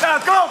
Nou, kom!